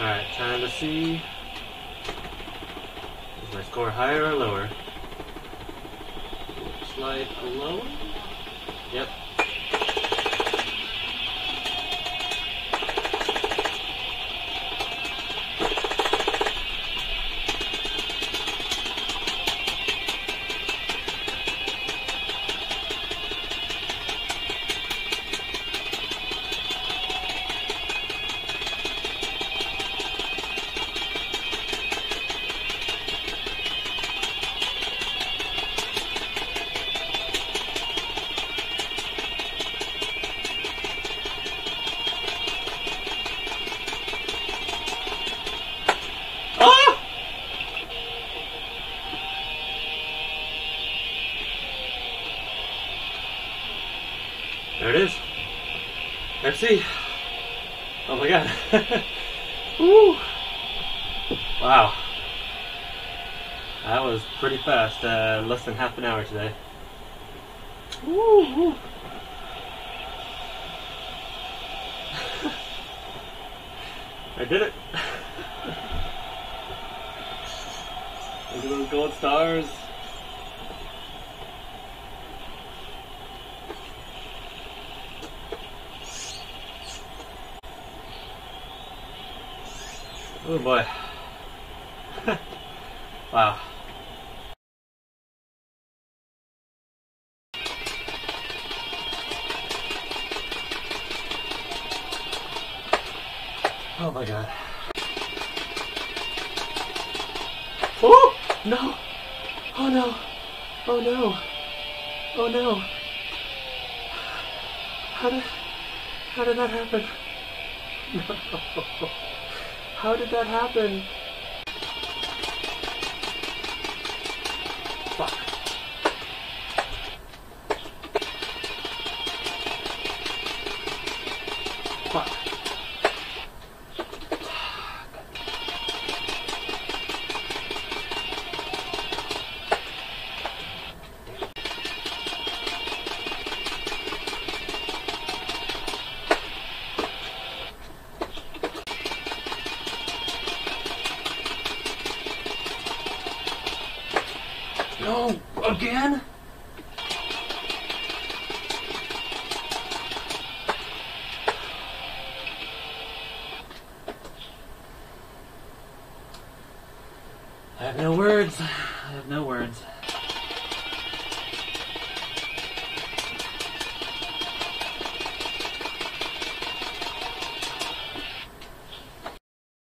Alright, time to see. Is my score higher or lower? Looks like a lower. Yep, There it is. Let's see. Oh my god. Woo. Wow. That was pretty fast. Uh, less than half an hour today. Woo. I did it. Look at those gold stars. Oh boy. wow. Oh my god. Oh no! Oh no! Oh no! Oh no! How did how did that happen? No. How did that happen? Fuck. Fuck. No, again? I have no words. I have no words.